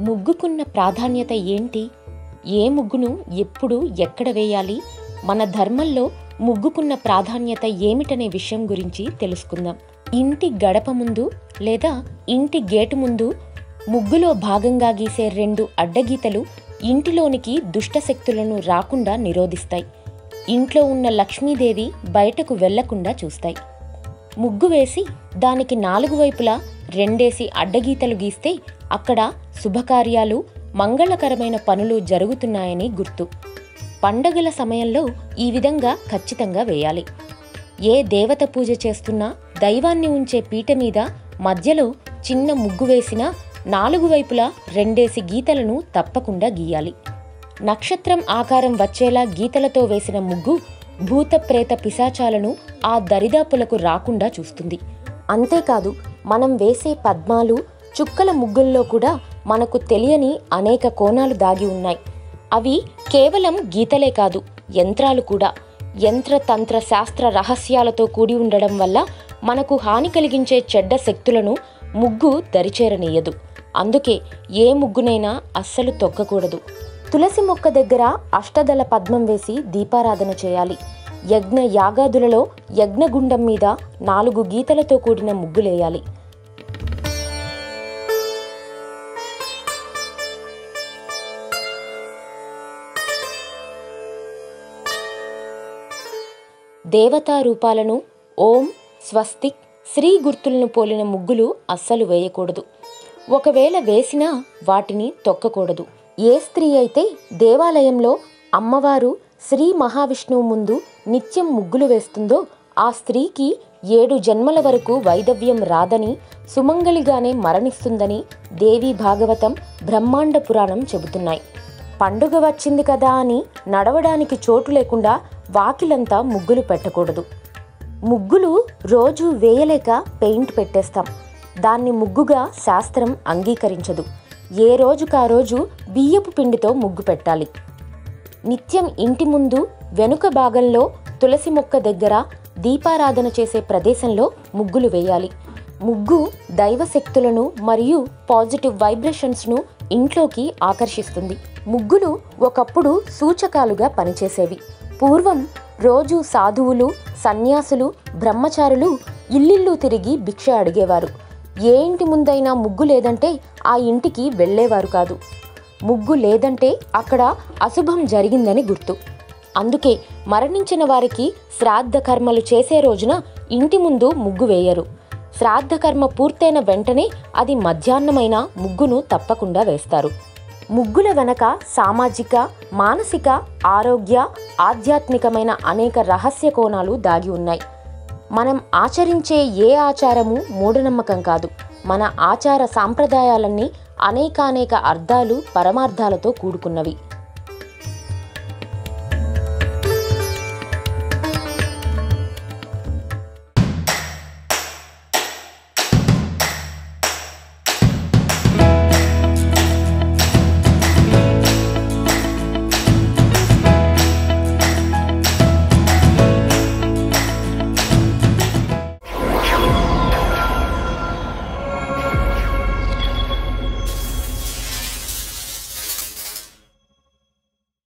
ముగ్గుకున్న ప్రాధాన్యత ఏంటి? ఏ ముగ్గును ఎప్పుడు ఎక్కడ వేయాలి? మన ధర్మంలో ముగ్గుకున్న ప్రాధాన్యత ఏమిటనే విషయం గురించి తెలుసుకుందాం. ఇంటి గడప ముందు లేదా ఇంటి గేటు ముందు ముగ్గులో భాగంగా గీసే రెండు అడ్డగీతలు ఇంటిలోనికి దుష్టశక్తులను రాకుండా నిరోధిస్తాయి. ఇంట్లో ఉన్న లక్ష్మీదేవి బయటకు వెళ్ళకుండా చూస్తాయి. ముగ్గు వేసి దానికి నాలుగు వైపులా రెండేసి అడ్డగీతలు గీస్తే అక్కడ శుభకార్యాలు మంగళకరమైన పనులు జరుగుతున్నాయని గుర్తు. పండగల సమయంలో ఈ విధంగా ఖచ్చితంగా వేయాలి. ఏ దేవత పూజ చేస్తున్నా దైవాన్ని ఉంచే పీట మీద మధ్యలో చిన్న ముగ్గు వేసిన నాలుగు వైపులా రెండేసి గీతలను తప్పకుండా గీయాలి. నక్షత్రం ఆకారం వచ్చేలా గీతలతో వేసిన ముగ్గు భూత ప్రేత పిశాచాలను ఆ దరిదాపులకు రాకుండా చూస్తుంది. అంతేకాదు మనం వేసే పద్మాలు చుక్కల ముగ్గుల్లో కూడా మనకు తెలియని అనేక కోణాలు దాగి ఉన్నాయి. అవి కేవలం గీతలే కాదు యంత్రాలు కూడా. యంత్రతంత్ర శాస్త్ర రహస్యాలతో కూడి ఉండడం వల్ల మనకు హాని కలిగించే చెడ్డ శక్తులను ముగ్గు దరిచేరనీయదు. అందుకే ఏ ముగ్గునైనా అస్సలు తొక్కకూడదు. తులసి మొక్క దగ్గర అష్టదళ పద్మం వేసి దీపారాధన చేయాలి. యజ్ఞ యాగాదులలో యజ్ఞగుండం మీద నాలుగు గీతలతో కూడిన ముగ్గులేయాలి. దేవతా రూపాలను ఓం స్వస్తిక్ శ్రీ గుర్తులను పోలిన ముగ్గులు అస్సలు వేయకూడదు. ఒకవేళ వేసినా వాటిని తొక్కకూడదు. ఏ స్త్రీ అయితే దేవాలయంలో అమ్మవారు శ్రీ మహావిష్ణువు ముందు నిత్యం ముగ్గులు వేస్తుందో ఆ స్త్రీకి ఏడు జన్మల వరకు వైదవ్యం రాదని సుమంగళిగానే మరణిస్తుందని దేవి భాగవతం బ్రహ్మాండ పురాణం చెబుతున్నాయి. పండుగ వచ్చింది కదా అని నడవడానికి చోటు లేకుండా వాకిలంతా ముగ్గులు పెట్టకూడదు. ముగ్గులు రోజు వేయలేక పెయింట్ పెట్టేస్తాం. దాన్ని ముగ్గుగా శాస్త్రం అంగీకరించదు. ఏ రోజుకా రోజు బియ్యపు పిండితో ముగ్గు పెట్టాలి. నిత్యం ఇంటి ముందు వెనుక భాగంలో తులసి మొక్క దగ్గర దీపారాధన చేసే ప్రదేశంలో ముగ్గులు వేయాలి. ముగ్గు దైవ శక్తులను మరియు పాజిటివ్ వైబ్రేషన్స్ను ఇంట్లోకి ఆకర్షిస్తుంది. ముగ్గులు ఒకప్పుడు సూచకాలుగా పనిచేసేవి. పూర్వం రోజు సాధువులు సన్యాసులు బ్రహ్మచారులు ఇల్లిల్లు తిరిగి భిక్ష అడిగేవారు. ఏ ఇంటి ముందైనా ముగ్గు లేదంటే ఆ ఇంటికి వెళ్ళేవారు కాదు. ముగ్గు లేదంటే అక్కడ అశుభం జరిగిందని గుర్తు. అందుకే మరణించిన వారికి శ్రాద్ధ కర్మలు చేసే రోజున ఇంటి ముందు ముగ్గు వేయరు. శ్రాద్ధ కర్మ పూర్తయిన వెంటనే అది మధ్యాహ్నమైన ముగ్గును తప్పకుండా వేస్తారు. ముగ్గుల వెనక సామాజిక మానసిక ఆరోగ్య ఆధ్యాత్మికమైన అనేక రహస్య కోణాలు దాగి ఉన్నాయి. మనం ఆచరించే ఏ ఆచారము మూఢనమ్మకం కాదు. మన ఆచార సాంప్రదాయాలన్నీ అనేకానేక అర్థాలు పరమార్థాలతో కూడుకున్నవి.